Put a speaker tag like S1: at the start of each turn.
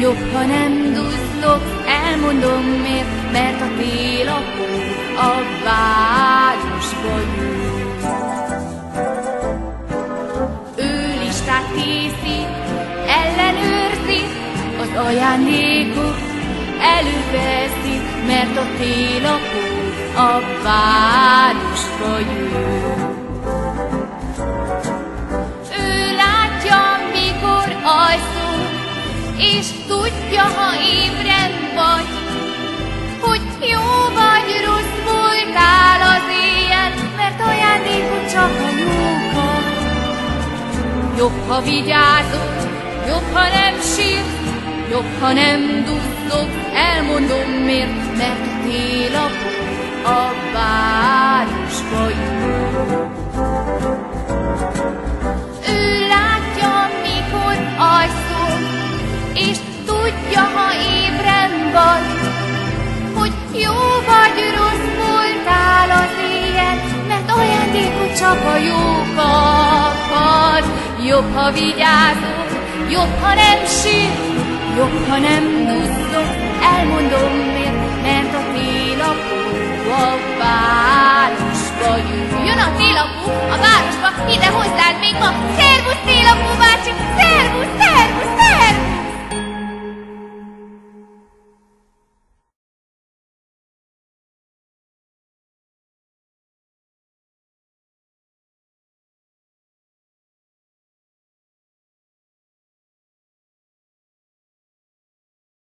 S1: Jobb, ha nem duzzlok, elmondom miért, mert a télapó a városba jön. Ő listát készít, ellenőrzi, az ajándékok előveszi, mert a télapó a városba jön. És tudja, ha ébren vagy, hogy jó vagy rossz voltál az éjjel, mert ajándékot csak a jókat. Jobb, ha vigyázol, jobb, ha nem sírsz, jobb, ha nem duzzog, elmondom miért, mert a télapó a és tudja, ha ébren vagy, hogy jó vagy rossz voltál az éjjel, mert ajándékot csak a jó kaphat. Jobb, ha vigyázol, jobb, ha nem sír, jobb, ha nem duzzog, elmondom miért, mert a télapó a városba jön. Jön a télapó a városba,